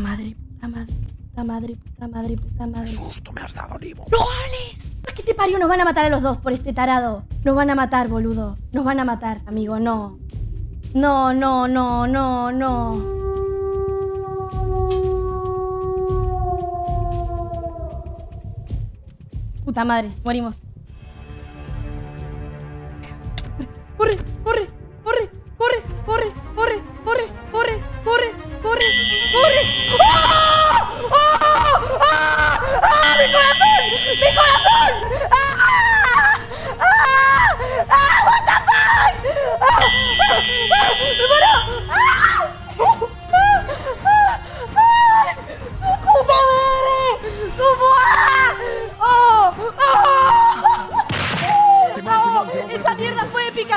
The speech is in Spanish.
madre, puta madre, puta madre, puta madre, puta madre. Qué susto me has dado, Nemo. ¡No hables! ¿Es que te parió? Nos van a matar a los dos por este tarado. Nos van a matar, boludo. Nos van a matar, amigo, no. No, no, no, no, no. Puta madre, morimos. Corre, corre, corre, corre, corre. ¡Corre! ¡Oh! ¡Oh! ¡Ah! ¡Ah! ¡Mi corazón! ¡Mi corazón! ¡Ah! ¡Ah! ¡Ah! ¡Ah! ¡Ah! ¡Ah! ¡Me paró! ¡Ah! ¡Ah! ¡Ah! ¡Su puta madre! ¡Su ¡Ah! ¡Oh! ¡Oh! ¡Oh! ¡Esa mierda fue épica!